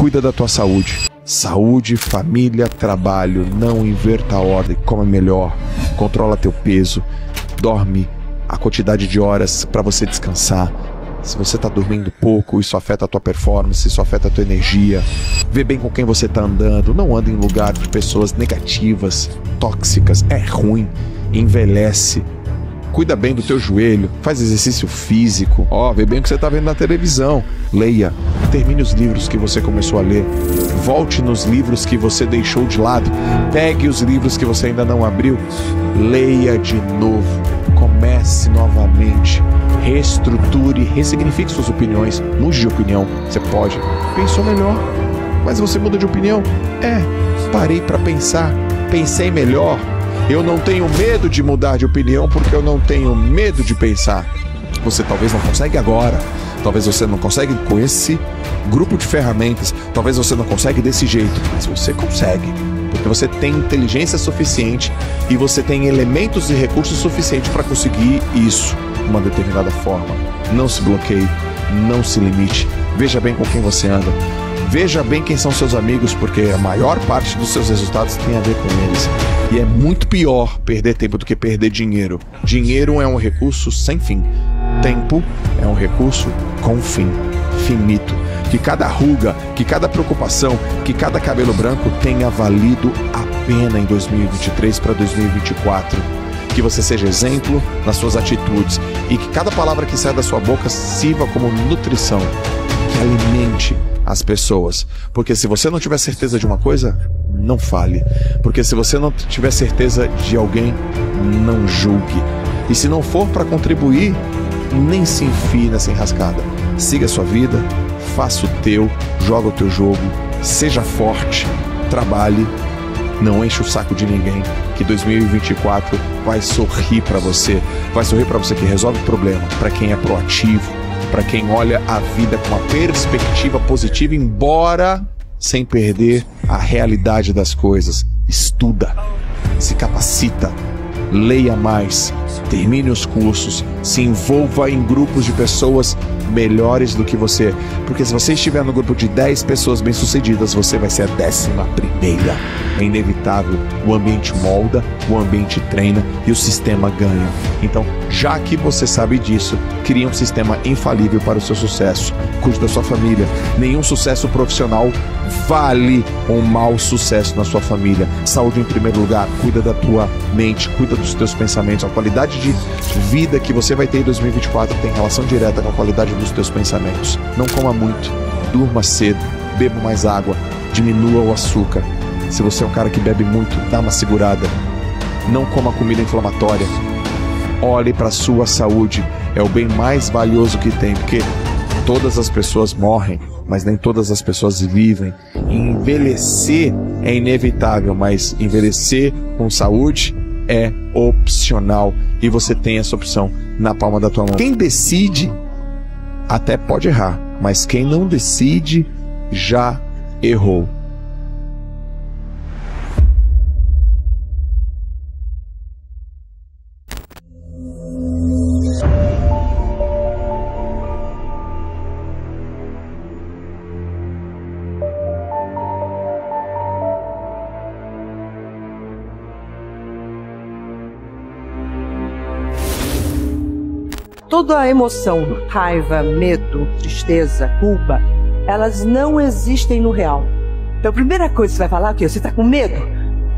cuida da tua saúde. Saúde, família, trabalho, não inverta a ordem, come melhor, controla teu peso, dorme a quantidade de horas para você descansar. Se você está dormindo pouco, isso afeta a tua performance, isso afeta a tua energia. Vê bem com quem você está andando, não anda em lugar de pessoas negativas, tóxicas, é ruim, envelhece. Cuida bem do teu joelho, faz exercício físico. Ó, vê bem o que você está vendo na televisão. Leia, termine os livros que você começou a ler. Volte nos livros que você deixou de lado. Pegue os livros que você ainda não abriu. Leia de novo. Comece novamente. Reestruture, ressignifique suas opiniões. Mude de opinião. Você pode. Pensou melhor. Mas você muda de opinião? É, parei para pensar. Pensei melhor eu não tenho medo de mudar de opinião porque eu não tenho medo de pensar. Você talvez não consegue agora, talvez você não consegue com esse grupo de ferramentas, talvez você não consegue desse jeito, mas você consegue. Porque você tem inteligência suficiente e você tem elementos e recursos suficientes para conseguir isso de uma determinada forma. Não se bloqueie, não se limite. Veja bem com quem você anda. Veja bem quem são seus amigos, porque a maior parte dos seus resultados tem a ver com eles. E é muito pior perder tempo do que perder dinheiro. Dinheiro é um recurso sem fim. Tempo é um recurso com fim, finito. Que cada ruga, que cada preocupação, que cada cabelo branco tenha valido a pena em 2023 para 2024 que você seja exemplo nas suas atitudes e que cada palavra que sai da sua boca sirva como nutrição, alimente as pessoas. Porque se você não tiver certeza de uma coisa, não fale. Porque se você não tiver certeza de alguém, não julgue. E se não for para contribuir, nem se enfie nessa enrascada. Siga a sua vida, faça o teu, joga o teu jogo, seja forte, trabalhe, não enche o saco de ninguém, que 2024 vai sorrir para você, vai sorrir para você que resolve o problema, para quem é proativo, para quem olha a vida com uma perspectiva positiva, embora sem perder a realidade das coisas. Estuda, se capacita, leia mais, termine os cursos, se envolva em grupos de pessoas melhores do que você. Porque se você estiver no grupo de 10 pessoas bem-sucedidas, você vai ser a décima primeira. É inevitável. O ambiente molda, o ambiente treina e o sistema ganha. Então, já que você sabe disso, crie um sistema infalível para o seu sucesso. Cuide da sua família. Nenhum sucesso profissional vale um mau sucesso na sua família. Saúde em primeiro lugar, cuida da tua mente, cuida dos teus pensamentos. A qualidade de vida que você vai ter em 2024 tem relação direta com a qualidade dos teus pensamentos. Não coma muito, durma cedo, beba mais água, diminua o açúcar. Se você é um cara que bebe muito, dá uma segurada. Não coma comida inflamatória. Olhe para a sua saúde, é o bem mais valioso que tem, porque todas as pessoas morrem, mas nem todas as pessoas vivem. envelhecer é inevitável, mas envelhecer com saúde é opcional e você tem essa opção na palma da tua mão. Quem decide até pode errar, mas quem não decide já errou. Toda a emoção, raiva, medo, tristeza, culpa, elas não existem no real. Então a primeira coisa que você vai falar é que você está com medo.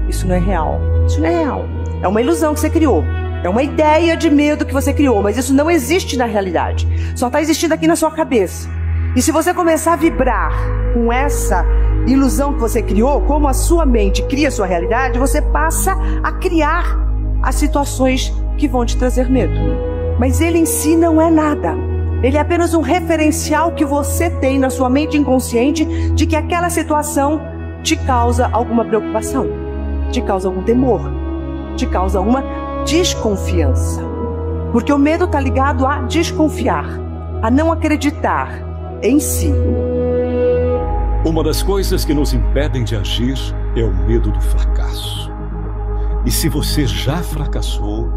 Isso não é real. Isso não é real. É uma ilusão que você criou. É uma ideia de medo que você criou, mas isso não existe na realidade. Só está existindo aqui na sua cabeça. E se você começar a vibrar com essa ilusão que você criou, como a sua mente cria a sua realidade, você passa a criar as situações que vão te trazer medo. Mas ele em si não é nada. Ele é apenas um referencial que você tem na sua mente inconsciente de que aquela situação te causa alguma preocupação, te causa algum temor, te causa uma desconfiança. Porque o medo está ligado a desconfiar, a não acreditar em si. Uma das coisas que nos impedem de agir é o medo do fracasso. E se você já fracassou,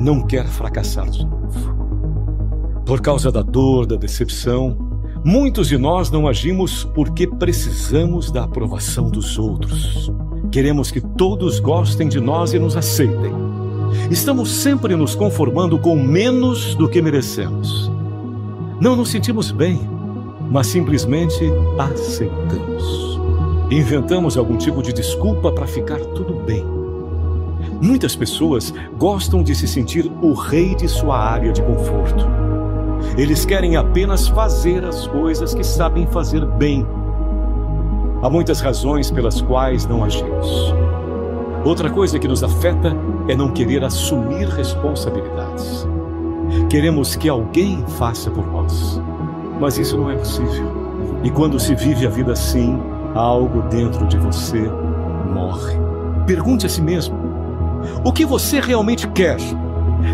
não quer fracassar de novo. Por causa da dor, da decepção, Muitos de nós não agimos porque precisamos da aprovação dos outros. Queremos que todos gostem de nós e nos aceitem. Estamos sempre nos conformando com menos do que merecemos. Não nos sentimos bem, mas simplesmente aceitamos. Inventamos algum tipo de desculpa para ficar tudo bem. Muitas pessoas gostam de se sentir o rei de sua área de conforto. Eles querem apenas fazer as coisas que sabem fazer bem. Há muitas razões pelas quais não agimos. Outra coisa que nos afeta é não querer assumir responsabilidades. Queremos que alguém faça por nós, mas isso não é possível. E quando se vive a vida assim, algo dentro de você morre. Pergunte a si mesmo: o que você realmente quer?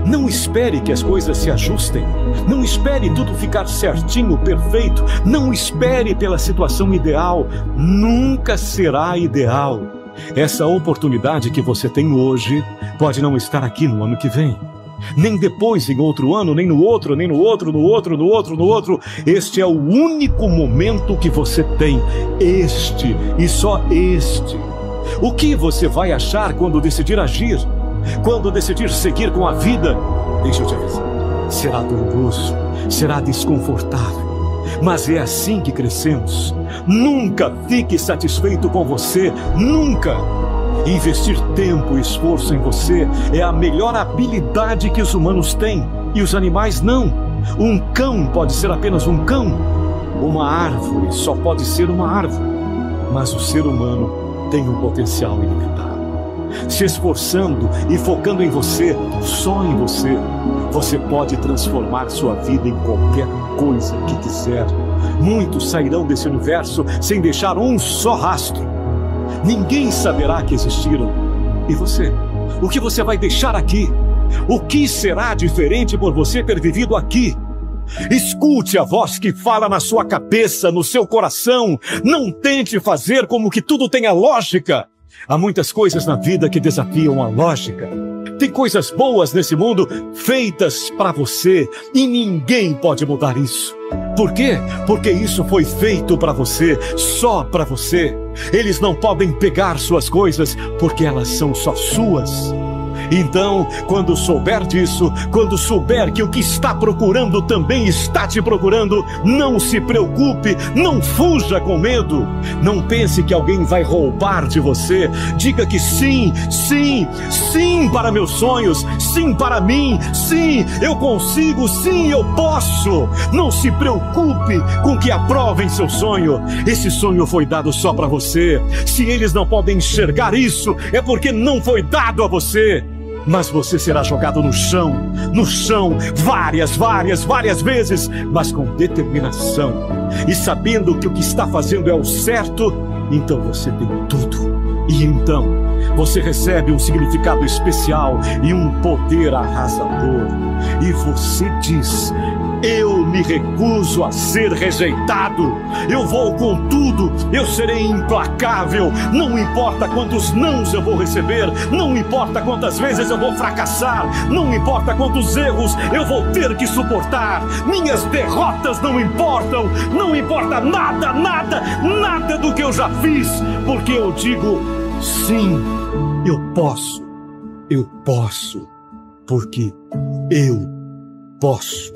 Não espere que as coisas se ajustem. Não espere tudo ficar certinho, perfeito. Não espere pela situação ideal. Nunca será ideal. Essa oportunidade que você tem hoje pode não estar aqui no ano que vem. Nem depois, em outro ano, nem no outro, nem no outro, no outro, no outro, no outro. Este é o único momento que você tem. Este e só este. O que você vai achar quando decidir agir? Quando decidir seguir com a vida, deixa eu te avisar, será doloroso, será desconfortável. Mas é assim que crescemos. Nunca fique satisfeito com você, nunca. Investir tempo e esforço em você é a melhor habilidade que os humanos têm e os animais não. Um cão pode ser apenas um cão. Uma árvore só pode ser uma árvore. Mas o ser humano tem um potencial ilimitado se esforçando e focando em você, só em você, você pode transformar sua vida em qualquer coisa que quiser. Muitos sairão desse universo sem deixar um só rastro. Ninguém saberá que existiram. E você? O que você vai deixar aqui? O que será diferente por você ter vivido aqui? Escute a voz que fala na sua cabeça, no seu coração. Não tente fazer como que tudo tenha lógica. Há muitas coisas na vida que desafiam a lógica. Tem coisas boas nesse mundo feitas para você e ninguém pode mudar isso. Por quê? Porque isso foi feito para você, só para você. Eles não podem pegar suas coisas porque elas são só suas. Então, quando souber disso, quando souber que o que está procurando também está te procurando, não se preocupe, não fuja com medo. Não pense que alguém vai roubar de você. Diga que sim, sim, sim para meus sonhos, sim para mim, sim, eu consigo, sim, eu posso. Não se preocupe com que aprovem seu sonho. Esse sonho foi dado só para você. Se eles não podem enxergar isso, é porque não foi dado a você mas você será jogado no chão, no chão, várias, várias, várias vezes, mas com determinação. E sabendo que o que está fazendo é o certo, então você tem tudo. E então você recebe um significado especial e um poder arrasador. E você diz: eu me recuso a ser rejeitado. Eu vou com tudo. Eu serei implacável. Não importa quantos nãos eu vou receber. Não importa quantas vezes eu vou fracassar. Não importa quantos erros eu vou ter que suportar. Minhas derrotas não importam. Não importa nada, nada, nada do que eu já fiz. Porque eu digo sim, eu posso. Eu posso. Porque eu posso.